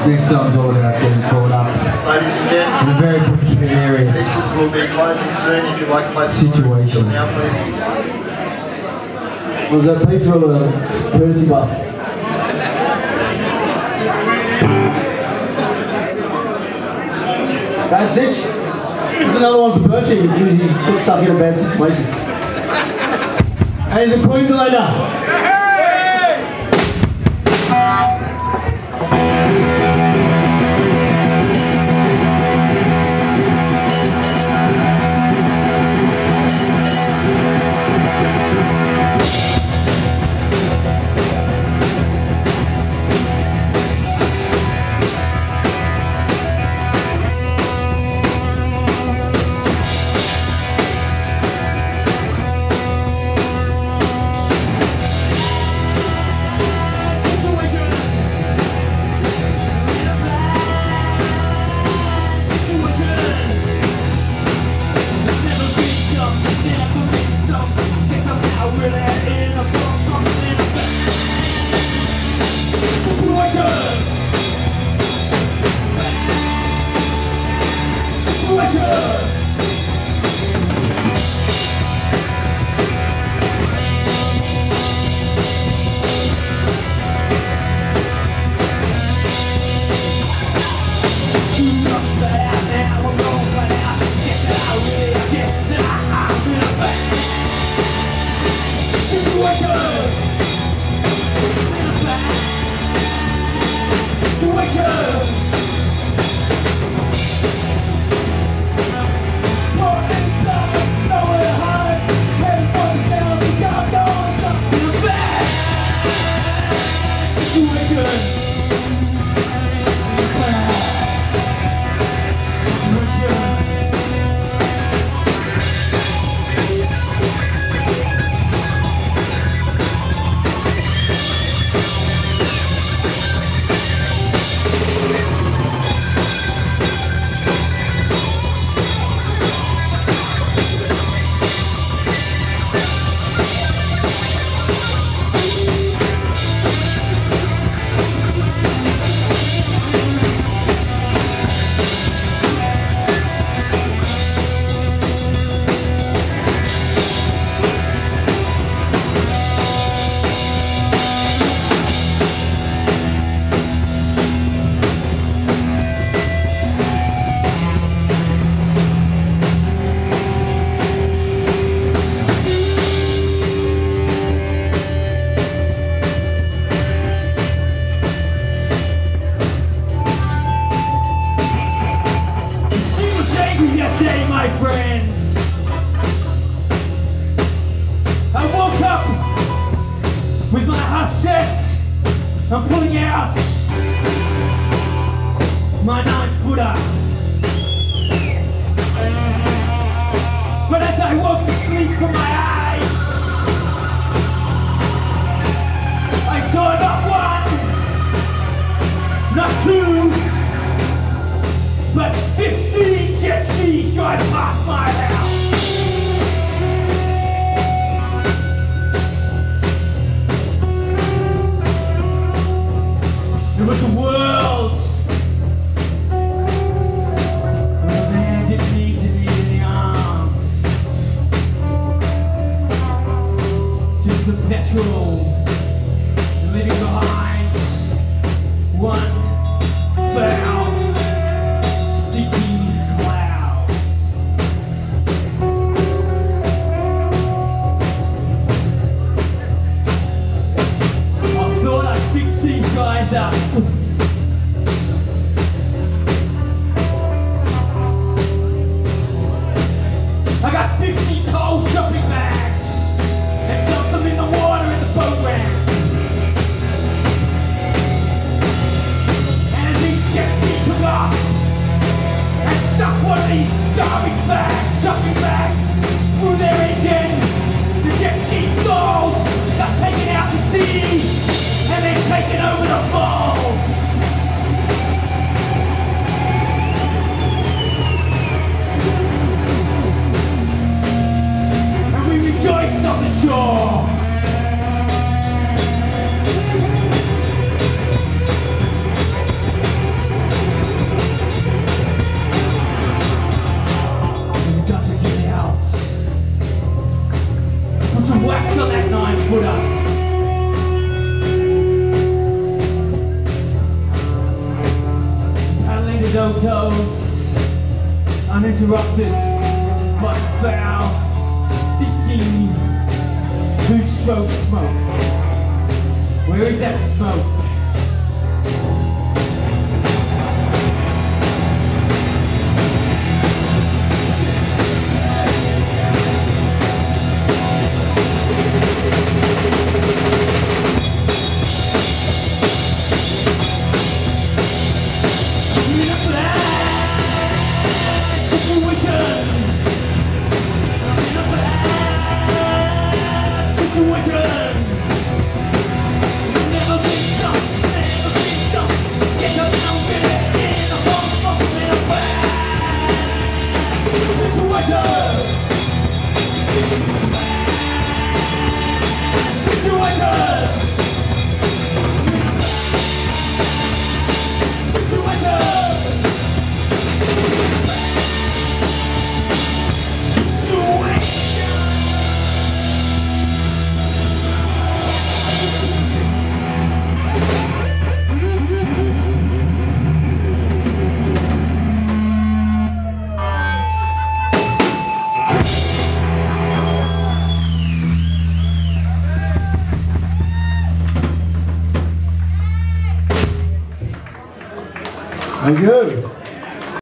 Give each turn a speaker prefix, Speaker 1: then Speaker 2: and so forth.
Speaker 1: This next song's all about getting caught up
Speaker 2: Ladies and gents,
Speaker 1: in a very precarious
Speaker 2: pieces will be closing soon. If you'd like to place
Speaker 1: Situation.
Speaker 2: now, please.
Speaker 3: Was that pizza or uh, the courtesy buff? Bad sitch. There's another one for Birchie because he's put stuck in a bad situation. And he's a Queenslander.
Speaker 4: Friends. I woke up with my heart set. I'm pulling out my nine footer. But as I woke to sleep from my wax on that nine footer. Paddling the dough toes, uninterrupted, but foul, sticky, two stroke smoke. Where is that smoke?